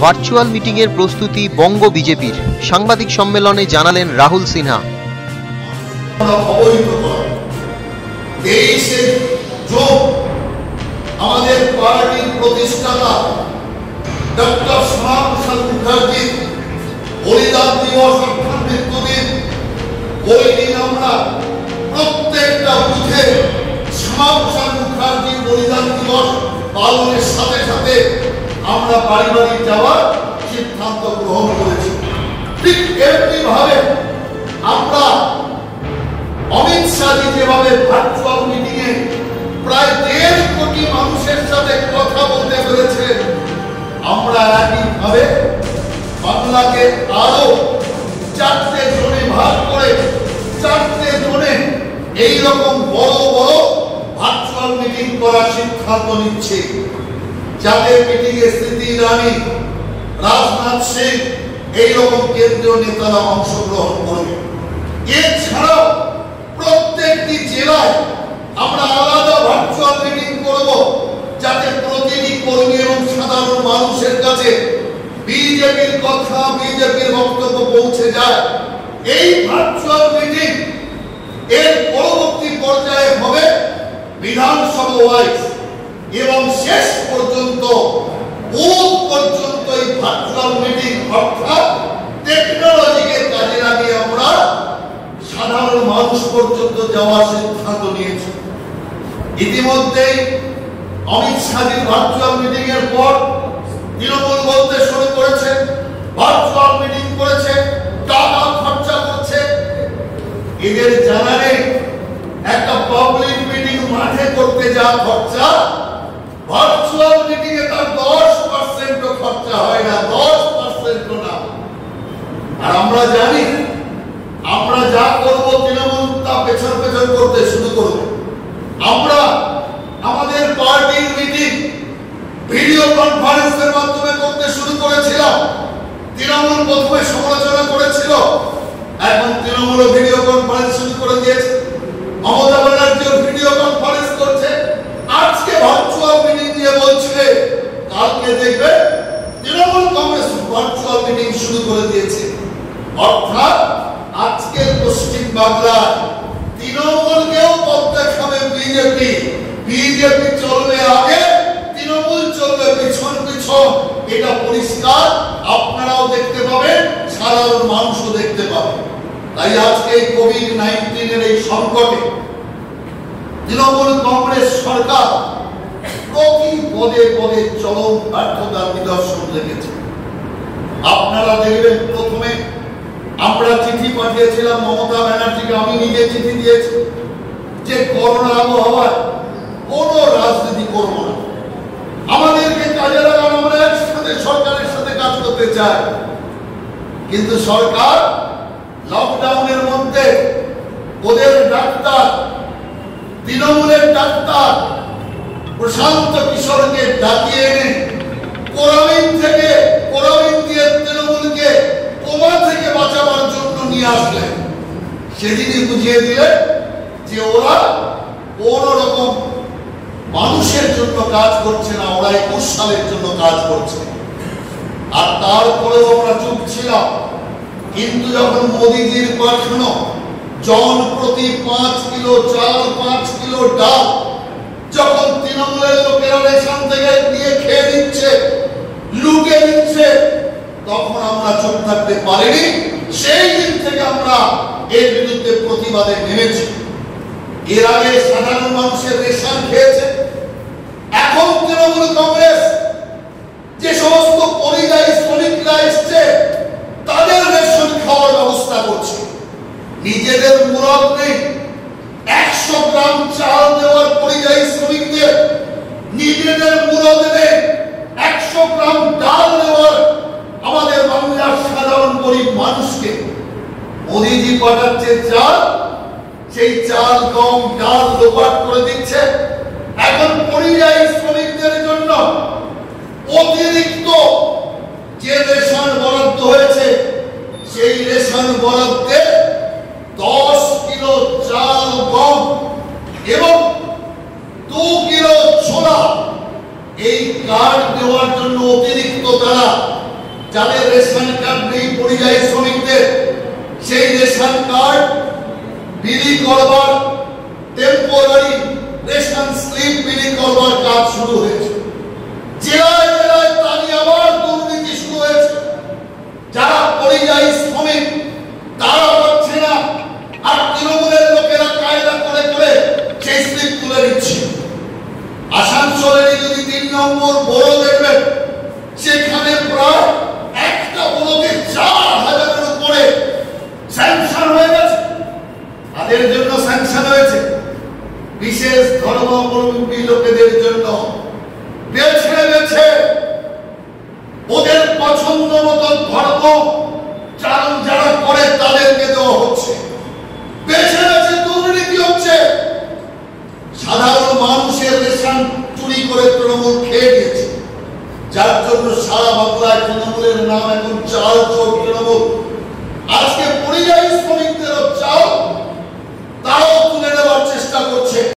Virtual মিটিংয়ের প্রস্তুতি বঙ্গ বিজেপির। সাংবাদিক সম্মেলনে জানালেন রাহুল সিনহা। আমাদের পার্টির প্রতিষ্ঠাতা ডক্টর প্রসাদ মুখার্জির বলিদান দিবস অর্থাৎ মৃত্যুদিন, ওই দিন আমরা প্রত্যেকটা বুথে শ্যামা প্রসাদ মুখার্জির বলিদান দিবস পালনের সাথে সাথে আমরা বাড়ি বাড়ি যাওয়ার সিদ্ধান্ত গ্রহণ করেছি। ঠিক এমনি ভাবে আমরা অমিত শাহজি যেভাবে ভার্চুয়াল মিটিং এ প্রায় দেড় কোটি মানুষের সাথে কথা বলতে পেরেছেন আমরা একইভাবে বাংলাকে আরও চারটে জোনে ভাগ করে, চারটে জোনে এই রকম বড় বড় ভার্চুয়াল করার সিদ্ধান্ত নিচ্ছে। যাদের মিটিং এ স্মৃতি ইরানি, রাজনাথ সিং এইরকম কেন্দ্রীয় নেতারা অংশগ্রহণ করবে। এছাড়াও প্রত্যেকটি জেলায় আমরা আলাদা ভার্চুয়াল মিটিং করব, যাতে প্রতিটি কর্মী এবং সাধারণ মানুষের কাছে বিজেপির কথা, বিজেপির বক্তব্য পৌঁছে যায়। এই ভার্চুয়াল মিটিং এর পরবর্তী পর্যায়ে হবে বিধানসভা এবং শেষ পর্যন্ত পর্যন্ত এই ভার্চুয়াল মিটিং অর্থাৎ টেকনোলজিকে কাজে লাগিয়ে আমরা সাধারণ মানুষ পর্যন্ত যাওয়ার সিদ্ধান্ত নিয়েছে। ইতিমধ্যেই অমিত শাহজির ভার্চুয়াল মিটিং এর পর তৃণমূল বলতে শুরু করেছে ভার্চুয়াল মিটিং করেছে, টাকা খরচা করছে। এদের জানা নেই একটা যা খরচা ভার্চুয়াল তার দশ খরচা হয় না, দশ না। আর আমরা জানি, আমরা যা করব তৃণমূল তা পেছন পেছন করতে শুরু আমরা আমাদের পার্টির মিটিং ভিডিও কনফারেন্সের মাধ্যমে করতে শুরু করেছিলাম। তৃণমূল প্রথমে সমালোচনা করেছিল, এখন তৃণমূল ভিডিও কনফারেন্স শুরু করে দিয়েছে মমতা ব্যানার্জিও ভিডিও কনফারেন্স করছে আজকে ভার্চুয়াল মিটিং দিয়ে বলছে কালকে দেখবে তৃণমূল কংগ্রেস ভার্চুয়াল মিটিং শুরু করে দিয়েছে। অর্থাৎ আজকের পশ্চিম বাংলায় তৃণমূলকেও পথ দেখাবে বিজেপি বিজেপি চলবে আগে, তৃণমূল চলবে পিছন পিছন। এটা পরিষ্কার, আপনারাও দেখতে পাবেন, সাধারণ মানুষও দেখতে পাবে। তাই আজকে এই কোভিড নাইন্টিনের এই সংকটে তৃণমূল কংগ্রেস সরকার প্রতি পদে পদে চরম ব্যর্থতার নিদর্শন রেখেছে। আপনারা দেখবেন প্রথমে আমরা চিঠি পাঠিয়েছিলাম মমতা ব্যানার্জিকে, আমি নিজে চিঠি দিয়েছি যে করোনা আবহাওয়ায় কোন রাজনীতি করব না। আমাদেরকে কাজে লাগান, আমরা একসাথে সরকারের সাথে কাজ করতে চাই। কিন্তু সরকার লকডাউনের মধ্যে ওদের ডাক্তার, তৃণমূলের ডাক্তার প্রশান্ত কিশোরকে ডাকিয়ে এনে কোরাবিন থেকে কোরাবিন দিয়ে তৃণমূলকে কোমা থেকে বাঁচাবার জন্য নিয়ে আসলেন। সেদিনই বুঝিয়ে দিলেন যে ওরা কোন রকম মানুষের জন্য কাজ করছে না, ওরা একুশ সালের জন্য কাজ করছে। আর তারপরেও আমরা চুপ ছিলাম। কিন্তু যখন মোদিজির পাঠানো জন প্রতি পাঁচ কিলো চাল, পাঁচ কিলো ডাল যখন তৃণমূলের লোকেরা রেশন থেকে নিয়ে খেয়ে নিচ্ছে লুকে নিচ্ছে, তখন আমরা চোখ থাকতে পারিনি। সেই দিন থেকে আমরা এর বিরুদ্ধে প্রতিবাদে নেমেছি। এর আগে সাধারণ মানুষের রেশন খেয়েছে। এখন তৃণমূল কংগ্রেস যে সমস্ত পরিযায়ী শ্রমিকরা এসছে তাদের রেশন খাওয়ার ব্যবস্থা করছে নিজেদের মুরদ নেই একশো গ্রাম চাল দেওয়ার পরিযায়ী শ্রমিকদের নিজেদের মুরদ নেই একশো গ্রাম ডাল দেওয়ার আমাদের বাংলার সাধারণ গরিব মানুষকে মোদিজি পাঠাচ্ছে চাল সেই চাল, গম, ডাল লোপাট করে দিচ্ছে, এখন পরিযায়ী শ্রমিকদের জন্য অতিরিক্ত যে রেশন বরাদ্দ হয়েছে, সেই রেশন বরাদ্দে দশ কিলো চাল, গম এবং দু কিলো ছোলা এই কার্ড দেওয়ার জন্য অতিরিক্ত তারা যাদের রেশন কার্ড নেই, পরিযায়ী শ্রমিকদের, সেই রেশন কার্ড বিলি করবার টেম্পোরারি রেশন স্লিপ বিলি করবার কাজ শুরু হয়েছে। জেলায় জেলায় তানি আবার দুর্নীতি শুরু হয়েছে। যারা পরিযায়ী শ্রমিক, তারা পাচ্ছে না। আর তৃণমূলের লোকেরা কায়দা করে করে সেই স্লিপ তুলে নিচ্ছে আসানসোলের যদি তিন নম্বর বড় দেখবেন সেখানে প্রায় একটা বড়তে চার হাজারের উপরে স্যাংশন হয়ে গেছে তাদের জন্য স্যাংশন হয়েছে। বিশেষ ধর্মাবলম্বী লোকেদের জন্য। বেছে ওদের পছন্দ মতো ধর্ম যারা করে তাদেরকে দেওয়া হচ্ছে। বেছে দুর্নীতি হচ্ছে। সাধারণ মানুষের রেশন চুরি করে তৃণমূল খেয়ে দিয়েছে যার জন্য সারা বাংলায় তৃণমূলের নাম এখন চাল চোর তৃণমূল